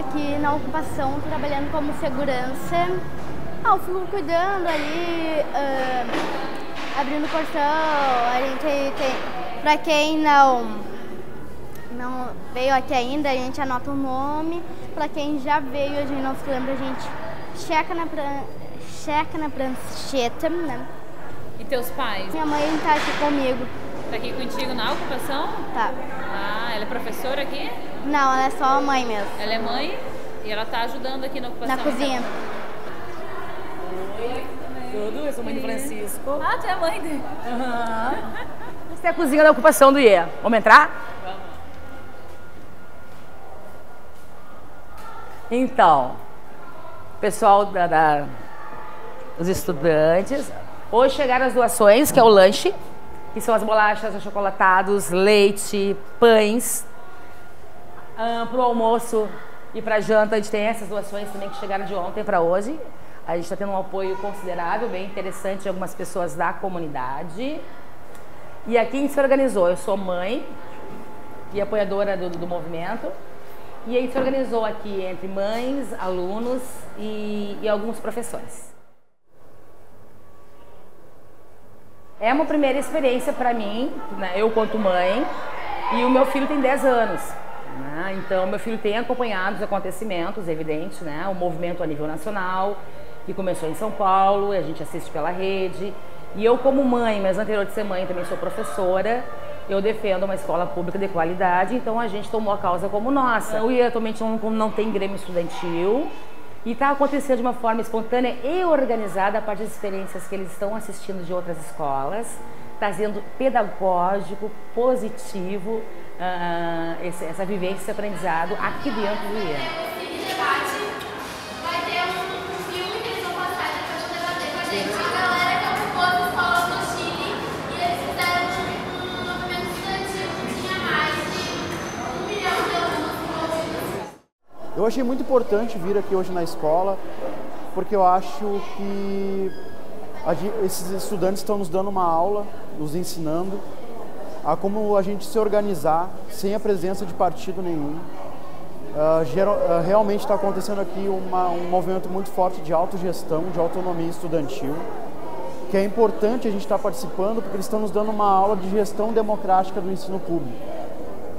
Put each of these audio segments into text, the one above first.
aqui na ocupação trabalhando como segurança. Ah, eu fico cuidando ali, uh, abrindo o portão, a gente tem. Pra quem não, não veio aqui ainda, a gente anota o nome. Pra quem já veio, a gente não se lembra, a gente checa na, pran checa na prancheta, né? E teus pais? Minha mãe tá aqui comigo. Tá aqui contigo na ocupação? Tá. Ah, ela é professora aqui? Não, ela é só a mãe mesmo. Ela é mãe e ela tá ajudando aqui na ocupação? Na cozinha. Oi, tudo? Eu sou mãe do Francisco. Ah, tu é mãe dele? Aham. Uhum. Essa é a cozinha da ocupação do IE. Vamos entrar? Vamos. Então, pessoal da, da, os estudantes, hoje chegaram as doações, que é o lanche, que são as bolachas, achocolatados, leite, pães. Ah, para o almoço e para a janta, a gente tem essas doações também que chegaram de ontem para hoje. A gente está tendo um apoio considerável, bem interessante de algumas pessoas da comunidade. E aqui a gente se organizou. Eu sou mãe e apoiadora do, do movimento. E a gente se organizou aqui entre mães, alunos e, e alguns professores. É uma primeira experiência para mim, né, eu quanto mãe, e o meu filho tem 10 anos. Né, então, meu filho tem acompanhado os acontecimentos, evidente, né, o movimento a nível nacional, que começou em São Paulo, a gente assiste pela rede. E eu, como mãe, mas anterior de ser mãe, também sou professora, eu defendo uma escola pública de qualidade, então a gente tomou a causa como nossa. O IE atualmente não, não tem grêmio estudantil, e está acontecendo de uma forma espontânea e organizada a partir das experiências que eles estão assistindo de outras escolas, trazendo pedagógico, positivo, uh, esse, essa vivência, esse aprendizado aqui dentro do IE. Eu achei muito importante vir aqui hoje na escola, porque eu acho que esses estudantes estão nos dando uma aula, nos ensinando a como a gente se organizar sem a presença de partido nenhum. Uh, geral, uh, realmente está acontecendo aqui uma, um movimento muito forte de autogestão, de autonomia estudantil, que é importante a gente estar tá participando porque eles estão nos dando uma aula de gestão democrática do ensino público,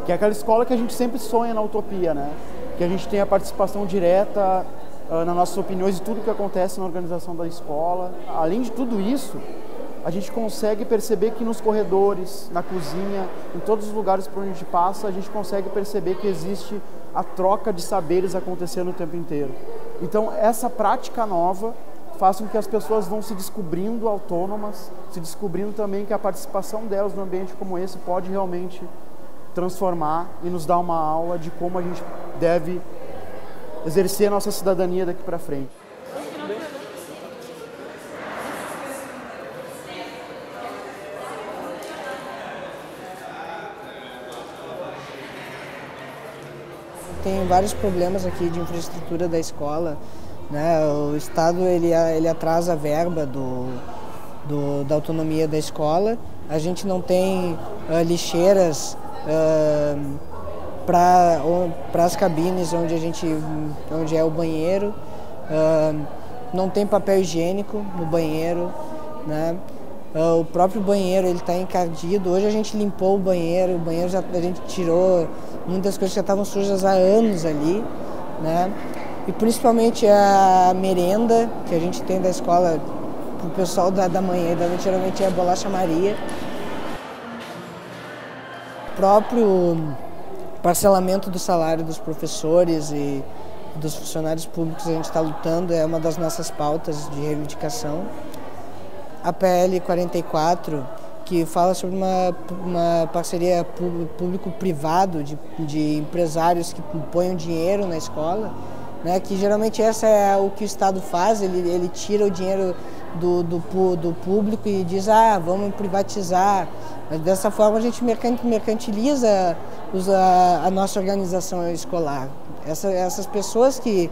que é aquela escola que a gente sempre sonha na utopia, né? que a gente tenha participação direta uh, nas nossas opiniões e tudo que acontece na organização da escola. Além de tudo isso, a gente consegue perceber que nos corredores, na cozinha, em todos os lugares por onde a gente passa, a gente consegue perceber que existe a troca de saberes acontecendo o tempo inteiro. Então, essa prática nova faz com que as pessoas vão se descobrindo autônomas, se descobrindo também que a participação delas no ambiente como esse pode realmente transformar e nos dar uma aula de como a gente deve exercer a nossa cidadania daqui para frente. Tem vários problemas aqui de infraestrutura da escola. Né? O Estado ele, ele atrasa a verba do, do, da autonomia da escola. A gente não tem uh, lixeiras uh, para as cabines onde a gente onde é o banheiro. Uh, não tem papel higiênico no banheiro né? Uh, o próprio banheiro ele está encardido. Hoje a gente limpou o banheiro o banheiro já a gente tirou muitas coisas que já estavam sujas há anos ali né? E principalmente a merenda que a gente tem da escola o pessoal da, da manhã da noite geralmente é a bolacha Maria. Próprio parcelamento do salário dos professores e dos funcionários públicos a gente está lutando, é uma das nossas pautas de reivindicação. A PL 44, que fala sobre uma, uma parceria público-privado de, de empresários que põem dinheiro na escola, né, que geralmente essa é o que o Estado faz, ele, ele tira o dinheiro do, do, do público e diz, ah, vamos privatizar. Mas dessa forma a gente mercantiliza a, a nossa organização escolar. Essa, essas pessoas que,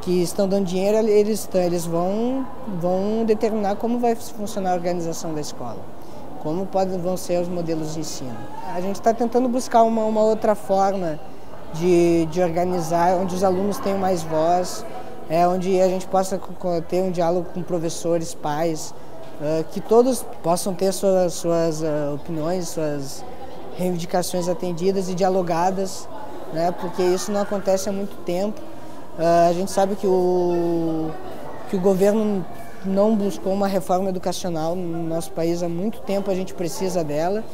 que estão dando dinheiro, eles, eles vão, vão determinar como vai funcionar a organização da escola, como podem, vão ser os modelos de ensino. A gente está tentando buscar uma, uma outra forma de, de organizar, onde os alunos tenham mais voz, é, onde a gente possa ter um diálogo com professores, pais, uh, que todos possam ter suas, suas uh, opiniões, suas reivindicações atendidas e dialogadas, né, porque isso não acontece há muito tempo. Uh, a gente sabe que o, que o governo não buscou uma reforma educacional no nosso país há muito tempo, a gente precisa dela.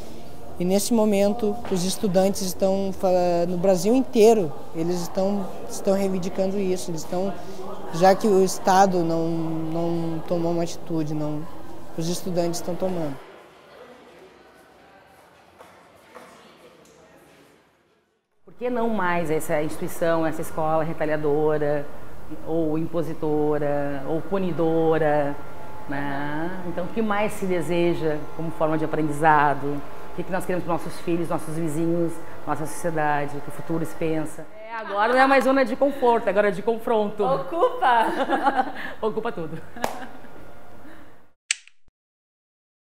E nesse momento, os estudantes estão, no Brasil inteiro, eles estão, estão reivindicando isso, eles estão, já que o Estado não, não tomou uma atitude, não, os estudantes estão tomando. Por que não mais essa instituição, essa escola retaliadora, ou impositora, ou punidora? Né? Então, o que mais se deseja como forma de aprendizado? O que nós queremos para nossos filhos, nossos vizinhos, nossa sociedade, o que o futuro se pensa. É, agora não é mais zona de conforto, agora é de confronto. Ocupa! Ocupa tudo.